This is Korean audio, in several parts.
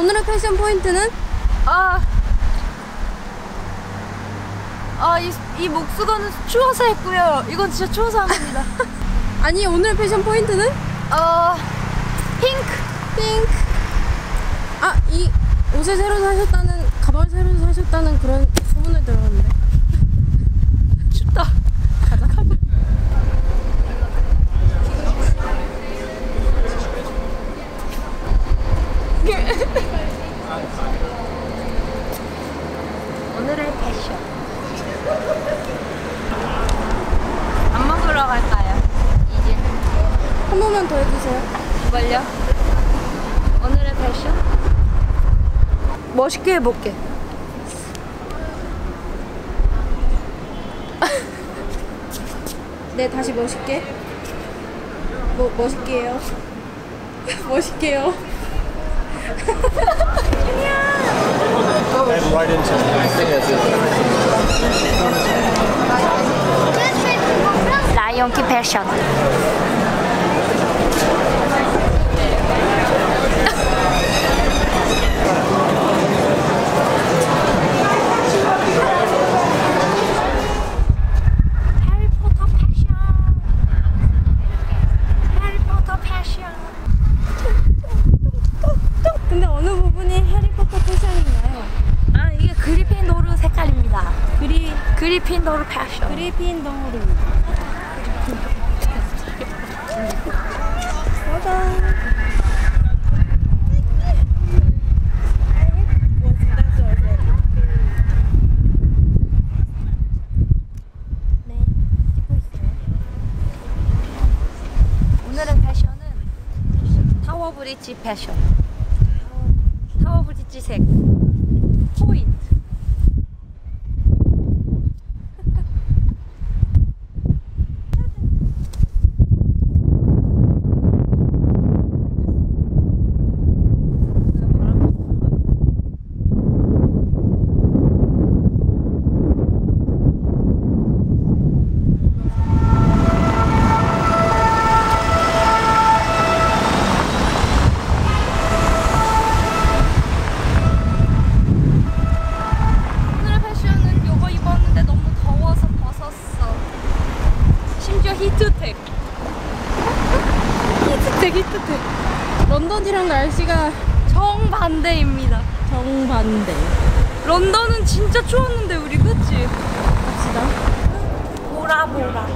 오늘의 패션 포인트는? 아, 아, 이, 이 목수건은 추워서 했고요. 이건 진짜 추워서 한 겁니다. 아니 오늘의 패션 포인트는? 어, 핑크. 핑크 아 이 옷을 새로 사셨다는 가방을 새로 사셨다는 그런 소문을 들었는데 춥다. 가자 오늘의 패션. 안 먹으러 갈까요? 이제. 한 번만 더 해주세요 이걸요? 오늘의 패션? 멋있게 해볼게. 네 다시 멋있게 뭐 멋있게 해요 멋있게요 right into 라이온키 패션. 그리핀도르 색깔입니다. 그리 그리핀도르 패션. 짜잔 네 찍고 있어요 오늘의 패션은 타워 브릿지 패션. 타워 브릿지 색. 포인트. 오늘의 패션은 요거 입었는데 너무 더워서 벗었어. 심지어 히트텍. 히트텍, 히트텍. 런던이랑 날씨가 정반대입니다. 정반대 런던은 진짜 추웠는데 우리 그치? 갑시다 보라 보라.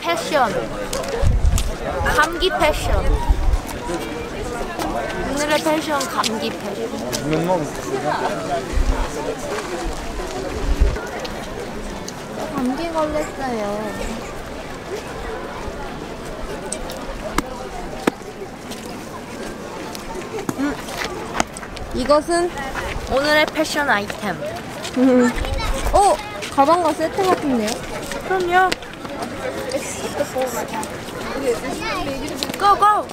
패션. 감기 패션. 오늘의 패션 감기 패션. 감기 걸렸어요 음. 이것은 오늘의 패션 아이템. 어 가방과 세트 같은데요? 그럼요. 고고.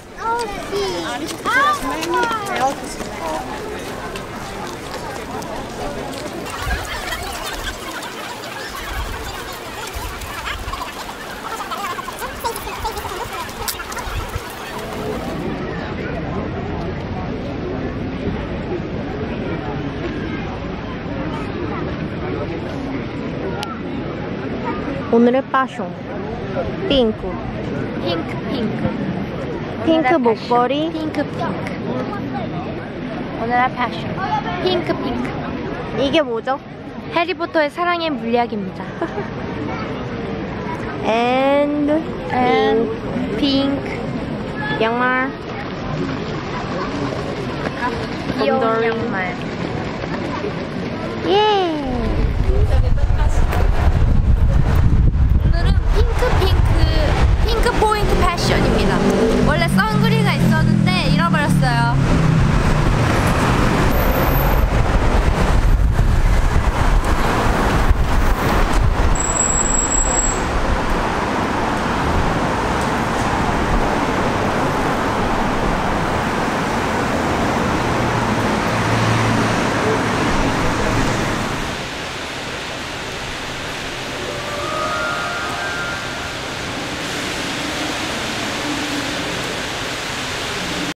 오늘의 패션 핑크 핑크 핑크. 핑크 목걸이. 핑크 핑크. 오늘의 패션. 핑크 핑크. 이게 뭐죠? 해리포터의 사랑의 물리학입니다. and And 핑크 양말 귀여운. 양말. 예